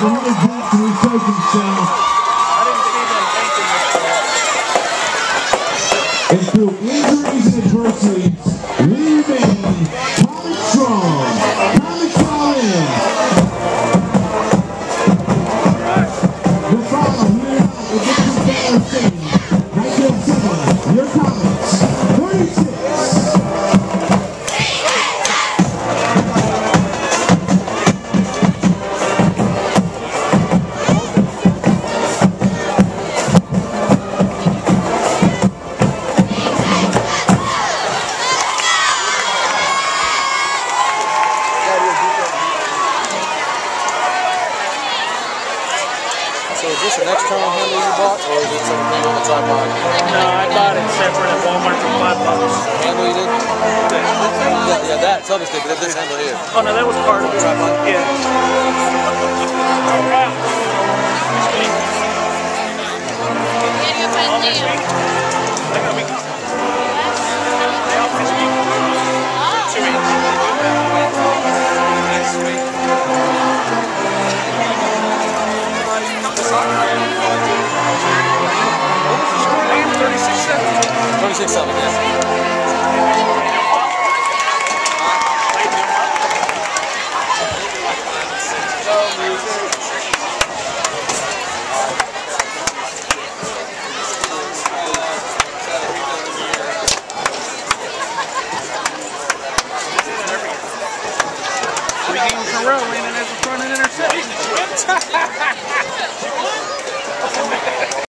Behind Jackson research himself. And through injuries and adversities, we remain Comet strong, Comet solid. The final here Dixon Banner Stadium, 1907, your Comets, So is this an external handle you bought, or is it something on the tripod? No, I bought it separate at Walmart for five bucks. Handle you did? Yeah, yeah, that selfie stick, but this handle here. Oh no, that was part of it. Tripod? Yeah. konuşacak sanırım. Three games in a row, landing as a front and intercept.